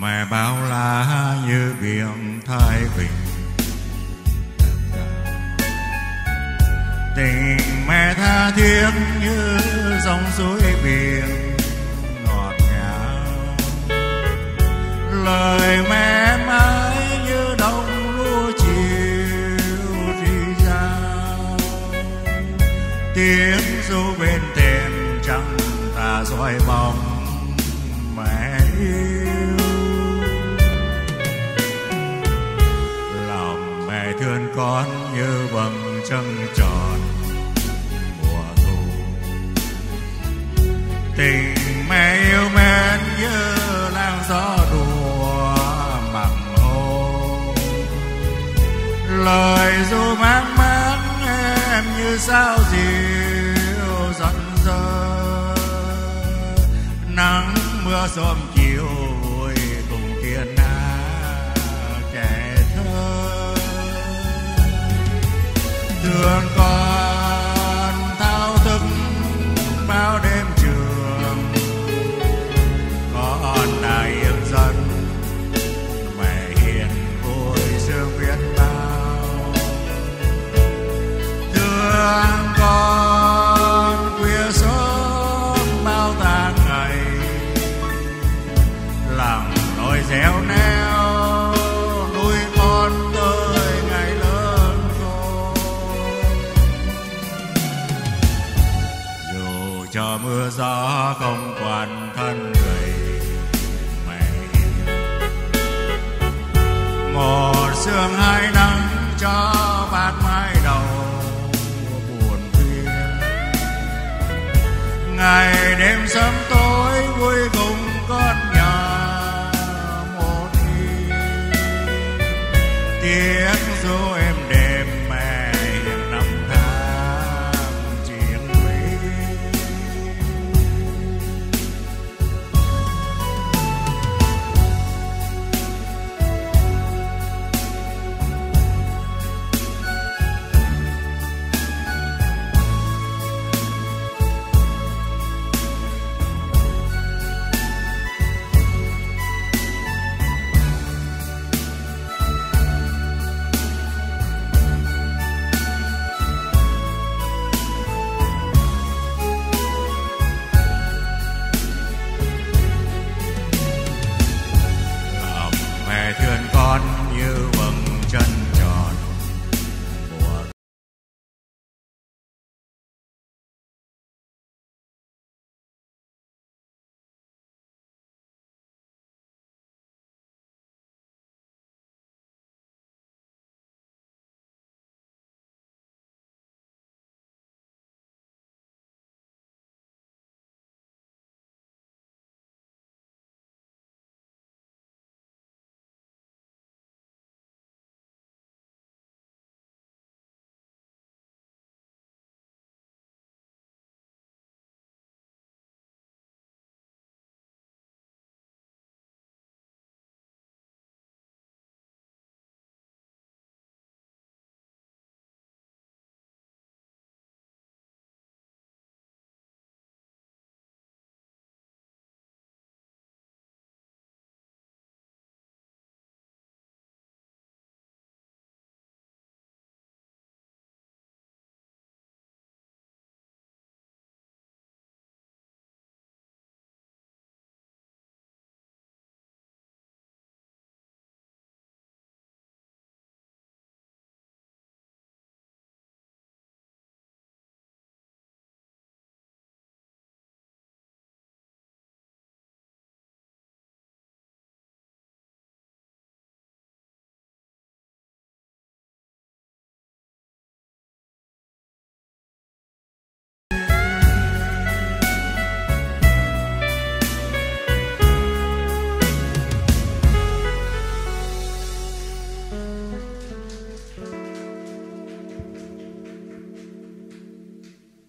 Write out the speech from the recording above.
mẹ bao la như biển thái bình. Tình mẹ tha thiết như dòng suối biển ngọt ngào. Lời mẹ mãi như đông lúa chiều thì giao tiếng ru bên thềm trắng ta soi bóng. Con như vầng trăng tròn. Mùa thu. Tình mẹ yêu mến như làn gió đùa mặn hôn lời ru mang mát em như sao dịu dặn dơ nắng mưa sớm dẻo neo, nuôi con tới ngày lớn khôn dù cho mưa gió không quản thân người, mẹ một sương hai nắng cho bát mái đầu buồn phiền. Ngày đêm sớm